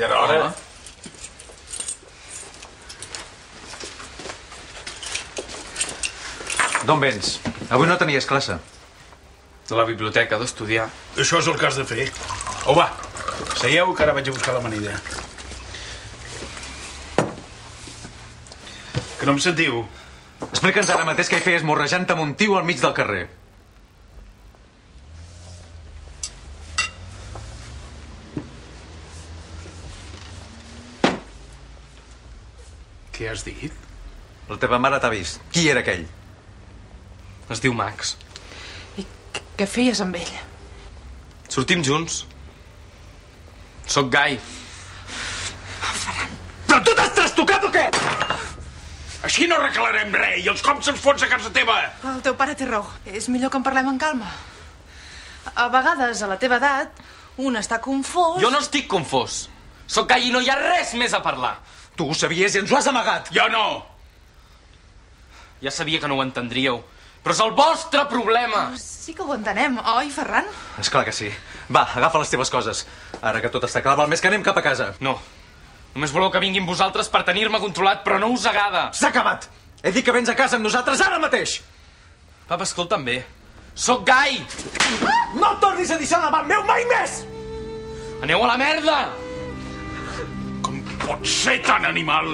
Ja era hora. Home. D'on vens? Avui no tenies classe. De la biblioteca, d'estudiar. Això és el que has de fer. Au, va, seieu que ara vaig a buscar l'amanida. Que no em sentiu? Explica'ns ara mateix què hi feies morrejant amb un tio al mig del carrer. Què has dit? La teva mare t'ha vist. Qui era aquell? Es diu Max. I què- feies amb ell? Sortim junts. Soc gai. Però tu t'has trastocat o què? Així no arreglarem res i els cops se'ns fots a casa teva. El teu pare té raó. És millor que en parlem en calma. A vegades, a la teva edat, un està confós... Jo no estic confós. Soc gai i no hi ha res més a parlar. Tu ho sabies i ens ho has amagat. Jo no. Ja sabia que no ho entendríeu. Però és el vostre problema. Sí que ho entenem, oi, Ferran? És clar que sí. Va, agafa les teves coses. Ara que tot està clar, val més que anem cap a casa. No. Només voleu que vinguin vosaltres per tenir-me controlat, però no us agrada. S'ha acabat! He dit que vens a casa amb nosaltres ara mateix! Papa, escolta'm bé. Soc gai! No tornis a dir això davant meu mai més! Aneu a la merda! Pot ser tan animal?